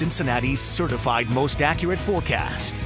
Cincinnati's certified most accurate forecast.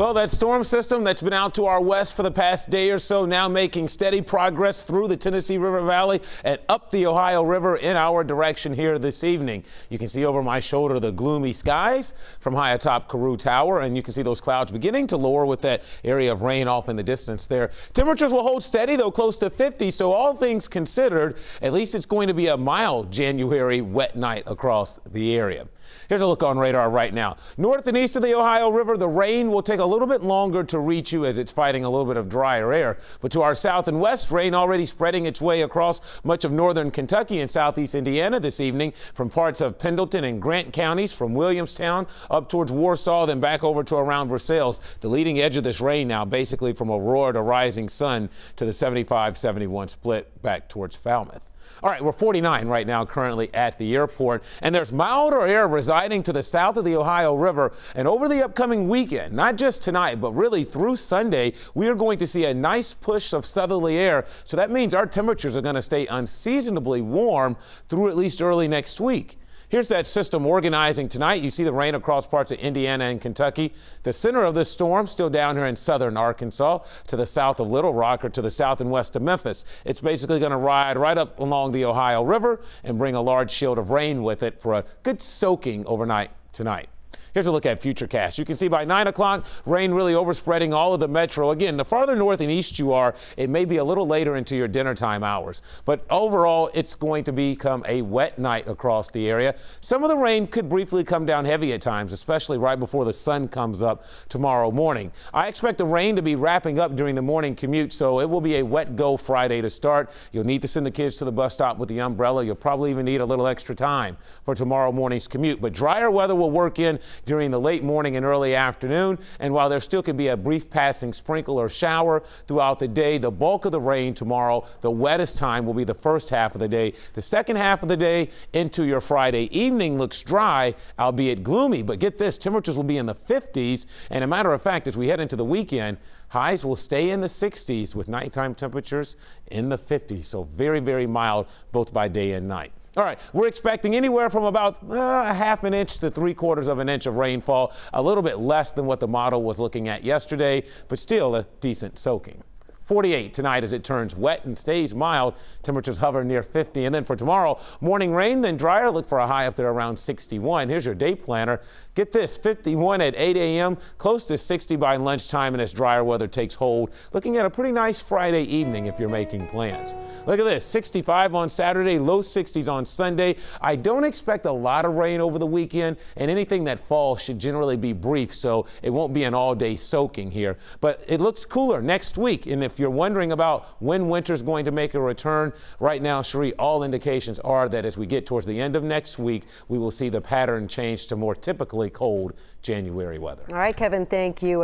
Well, that storm system that's been out to our west for the past day or so now making steady progress through the Tennessee River Valley and up the Ohio River in our direction here this evening. You can see over my shoulder the gloomy skies from high atop Carew Tower, and you can see those clouds beginning to lower with that area of rain off in the distance there. Temperatures will hold steady, though close to 50, so all things considered, at least it's going to be a mild January wet night across the area. Here's a look on radar right now. North and east of the Ohio River, the rain will take a little bit longer to reach you as it's fighting a little bit of drier air. But to our south and west, rain already spreading its way across much of northern Kentucky and southeast Indiana this evening from parts of Pendleton and Grant counties from Williamstown up towards Warsaw, then back over to around Versailles. The leading edge of this rain now basically from Aurora to Rising Sun to the 75-71 split back towards Falmouth. All right, we're 49 right now currently at the airport, and there's milder air residing to the south of the Ohio River. And over the upcoming weekend, not just tonight, but really through Sunday, we are going to see a nice push of southerly air. So that means our temperatures are going to stay unseasonably warm through at least early next week. Here's that system organizing tonight. You see the rain across parts of Indiana and Kentucky. The center of this storm still down here in southern Arkansas to the south of Little Rock or to the south and west of Memphis. It's basically going to ride right up along the Ohio River and bring a large shield of rain with it for a good soaking overnight tonight. Here's a look at Futurecast. You can see by 9 o'clock, rain really overspreading all of the metro. Again, the farther north and east you are, it may be a little later into your dinner time hours. But overall, it's going to become a wet night across the area. Some of the rain could briefly come down heavy at times, especially right before the sun comes up tomorrow morning. I expect the rain to be wrapping up during the morning commute, so it will be a wet go Friday to start. You'll need to send the kids to the bus stop with the umbrella. You'll probably even need a little extra time for tomorrow morning's commute. But drier weather will work in during the late morning and early afternoon. And while there still could be a brief passing sprinkle or shower throughout the day, the bulk of the rain tomorrow, the wettest time will be the first half of the day. The second half of the day into your Friday evening looks dry, albeit gloomy. But get this, temperatures will be in the 50s. And a matter of fact, as we head into the weekend, highs will stay in the 60s with nighttime temperatures in the 50s. So very, very mild both by day and night. All right, we're expecting anywhere from about uh, a half an inch to three quarters of an inch of rainfall, a little bit less than what the model was looking at yesterday, but still a decent soaking. 48 tonight as it turns wet and stays mild. Temperatures hover near 50. And then for tomorrow, morning rain, then drier. Look for a high up there around 61. Here's your day planner. Get this 51 at 8 a.m., close to 60 by lunchtime, and as drier weather takes hold. Looking at a pretty nice Friday evening if you're making plans. Look at this 65 on Saturday, low 60s on Sunday. I don't expect a lot of rain over the weekend, and anything that falls should generally be brief, so it won't be an all day soaking here. But it looks cooler next week, and if you're wondering about when winter's going to make a return, right now, Sheree, all indications are that as we get towards the end of next week, we will see the pattern change to more typically cold January weather. All right, Kevin, thank you.